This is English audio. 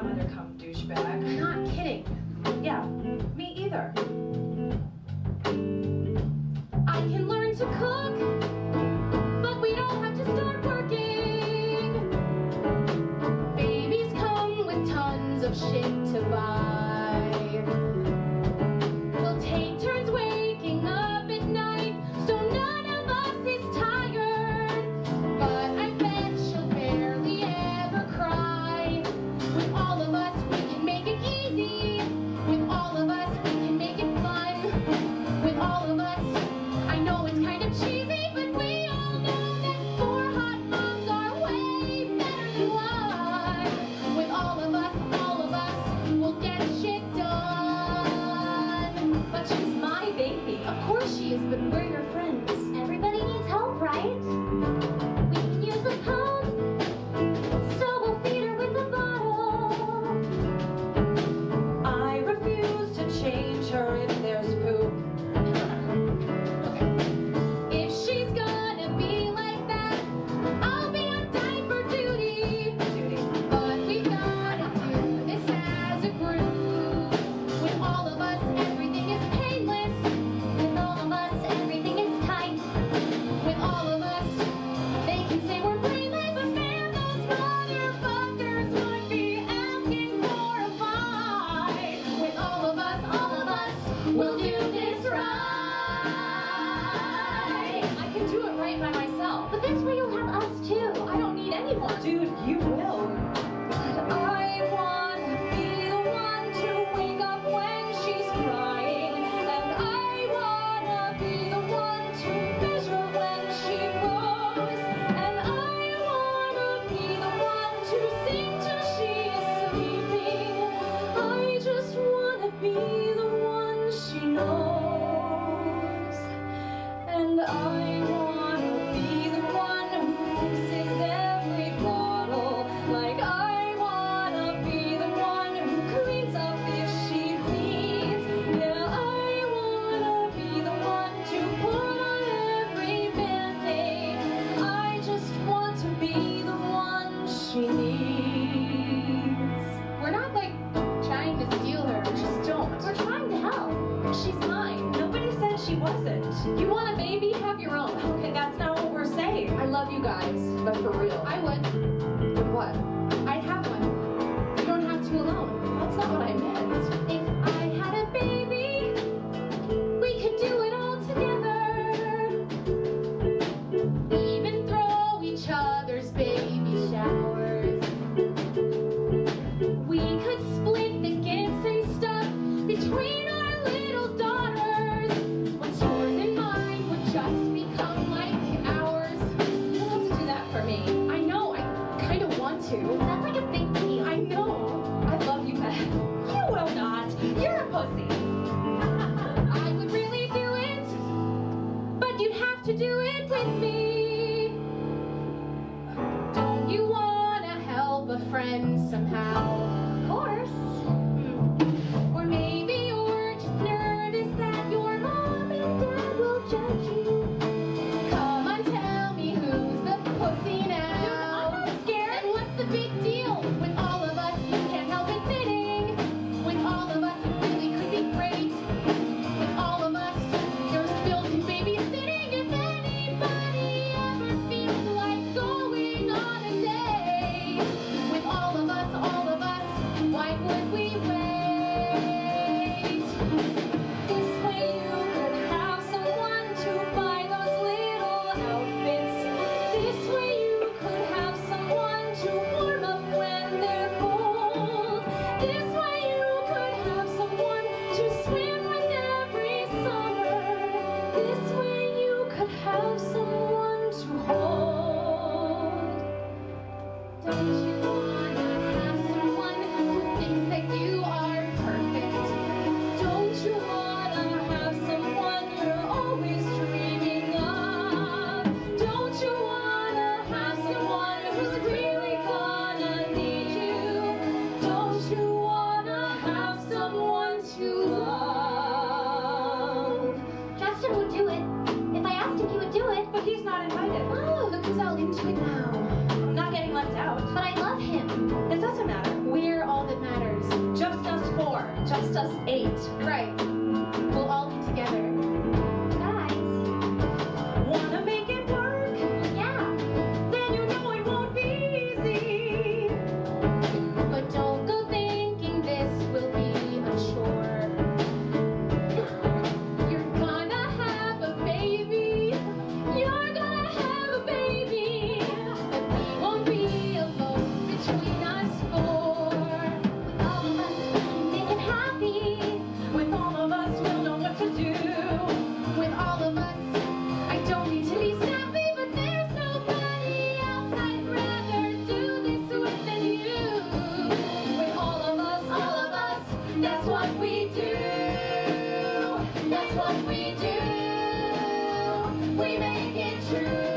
godmother come do wasn't. You want a baby? Have your own. Okay, that's not what we're saying. I love you guys, but for real. I would. too. That's like a big key. I know. I love you, Beth. You will not. You're a pussy. I would really do it, but you'd have to do it with me. Don't you wanna help a friend somehow? Thank you. eight. Right. That's